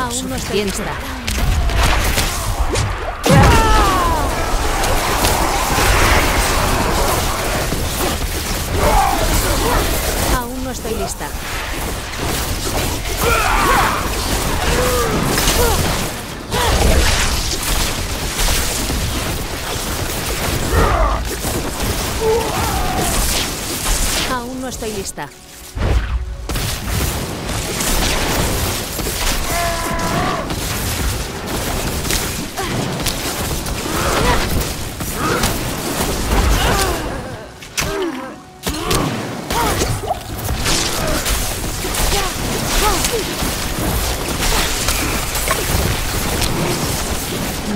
Aún no estoy suficiente. Aún no estoy lista. Aún no estoy lista.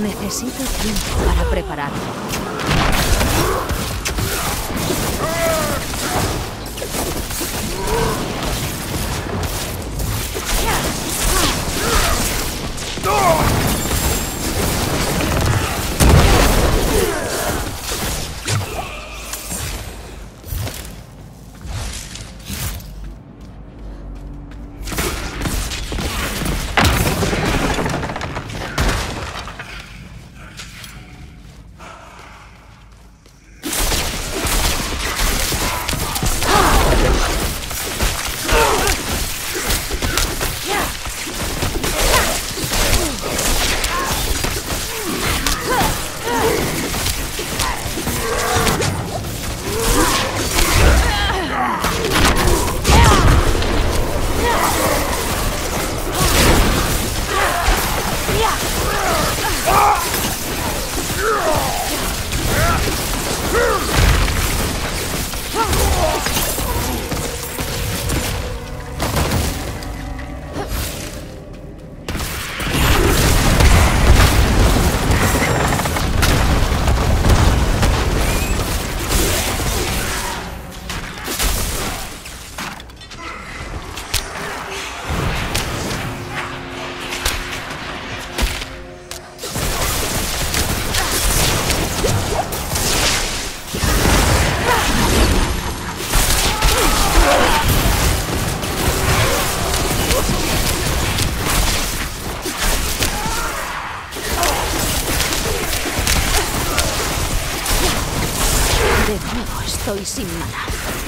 Necesito tiempo para prepararme. De nuevo estoy sin mana.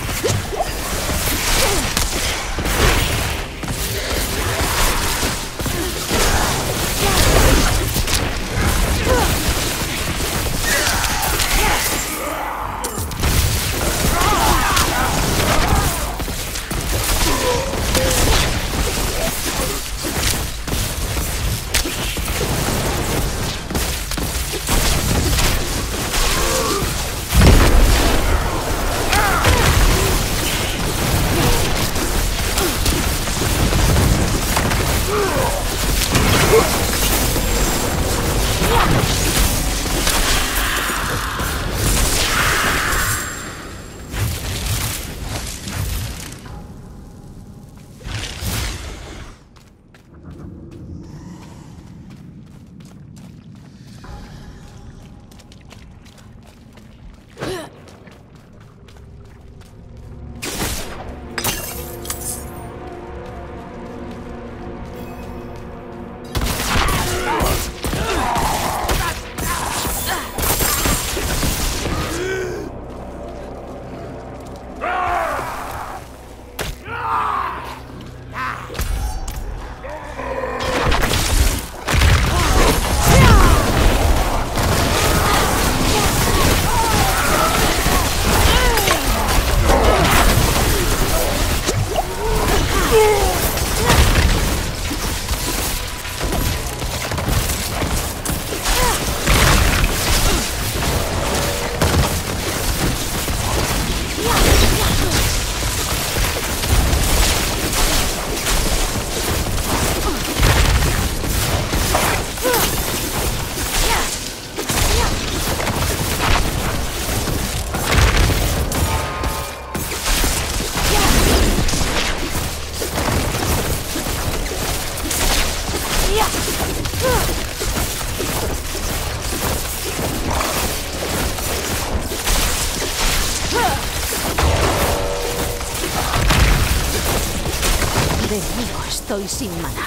Estoy sin mana.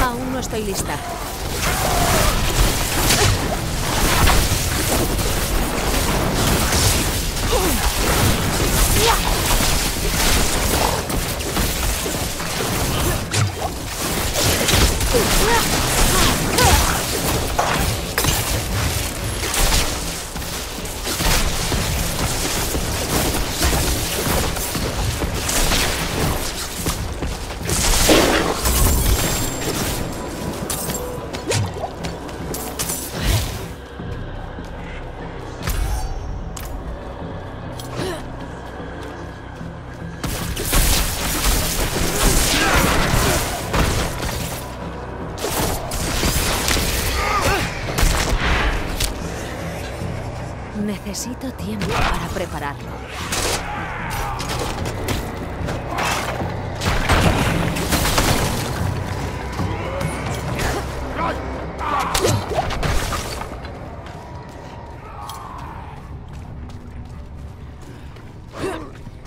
Aún no estoy lista. Necesito tiempo para prepararlo.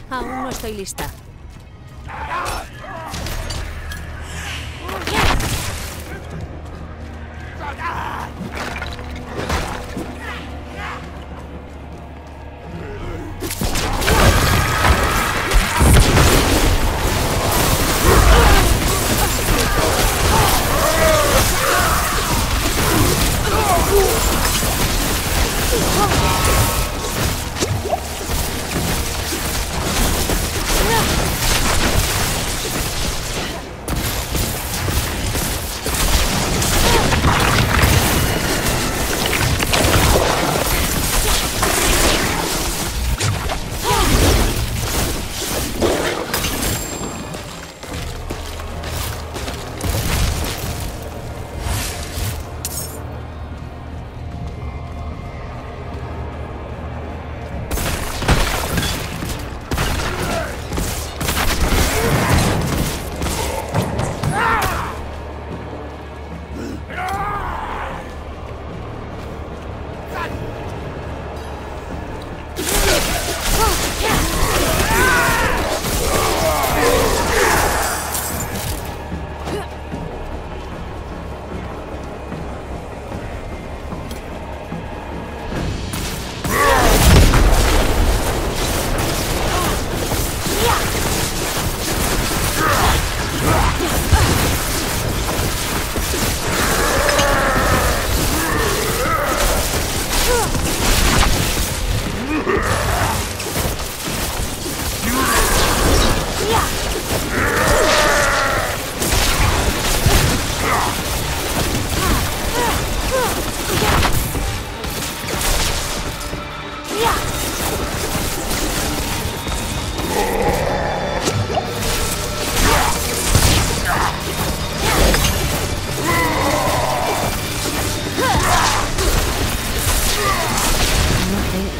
Aún no estoy lista. No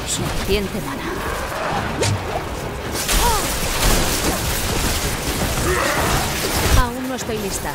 suficiente mana. Aún no estoy lista.